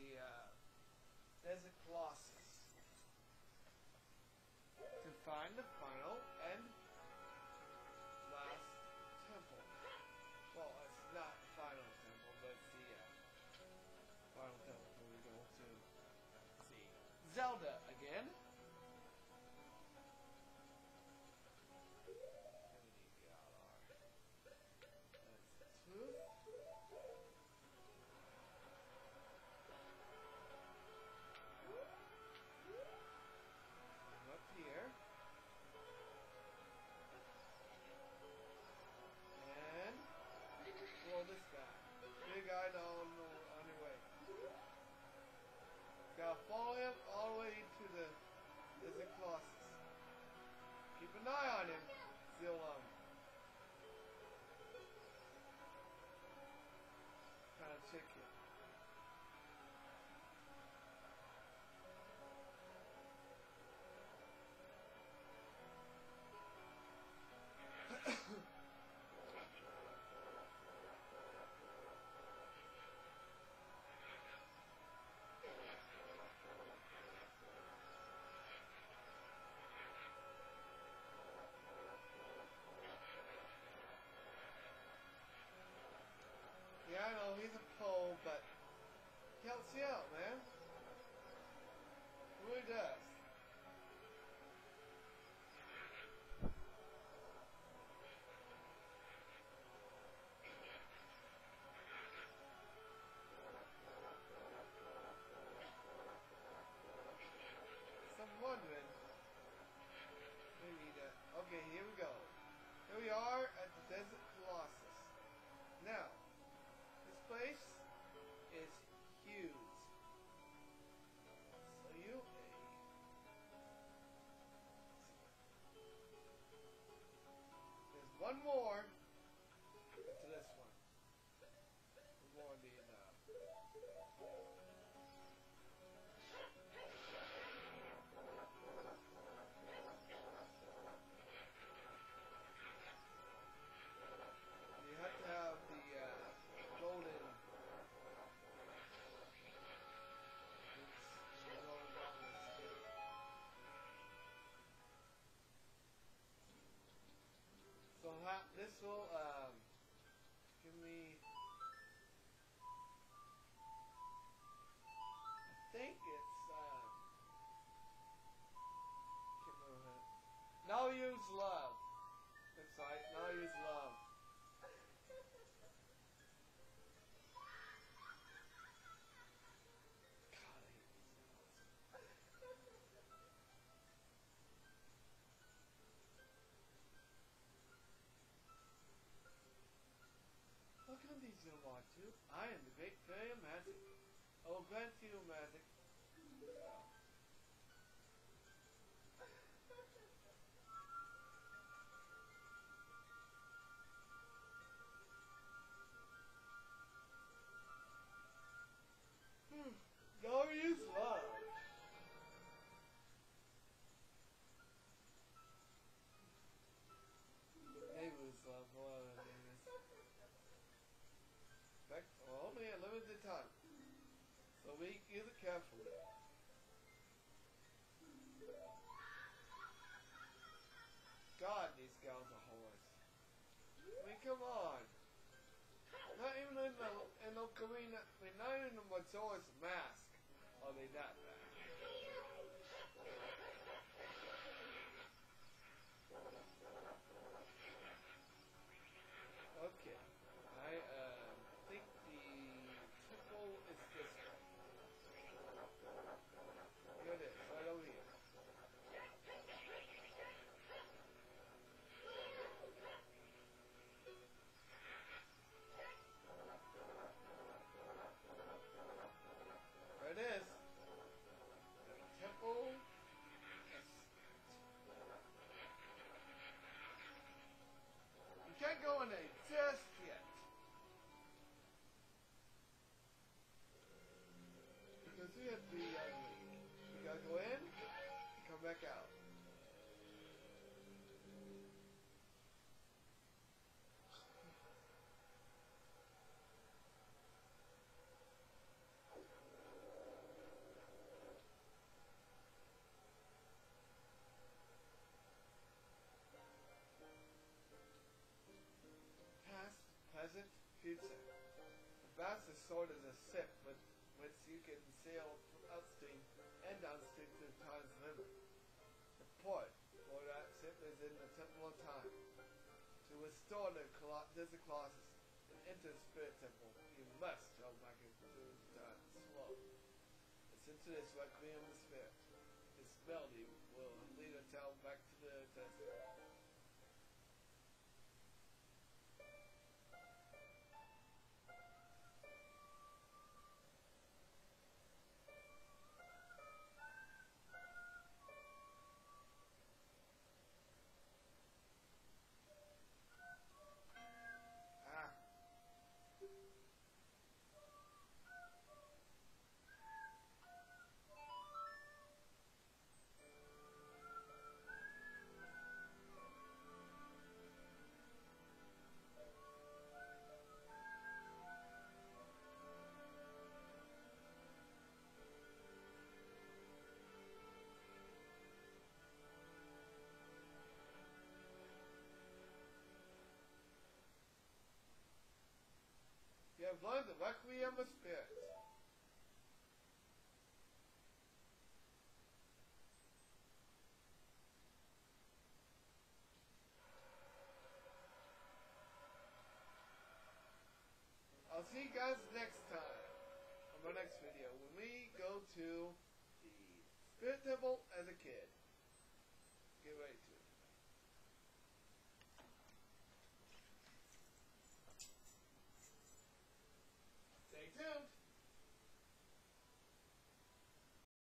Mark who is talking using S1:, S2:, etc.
S1: the uh, Desert Colossus to find the final and last temple. Well, it's not the final temple, but it's the uh, final temple we go to see Zelda Gotta follow him all the way to the Desert Colossus. Keep an eye on him. Still he's a pole, but he helps you out, man. He really does. So I'm wondering, maybe. Okay, here we go. Here we are at the Desert Colossus. Now, place is huge. So you There's one more I will grant you magic. Hmm. Use love. Love. Back only a limited time. Use it carefully. God, these gals are whores. I mean, come on. Not even in the in the Ocarina, I mean, not even in Majora's Mask are they that bad. back out. Past present, future. The Master Sword as a sip, with which you can sail upstream and downstream to the town's limit. The port for that is in the Temple of Time. To restore the Desert Colossus and enter the Spirit Temple, you must travel back into time slow. Listen to this Requiem of the Spirit. This melody will lead a child back to the desert. You have learned the Requiem of Spirit. I'll see you guys next time on my next video when we go to the Spirit Temple as a kid.